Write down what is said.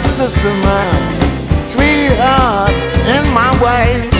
sister, my sweetheart, and my wife.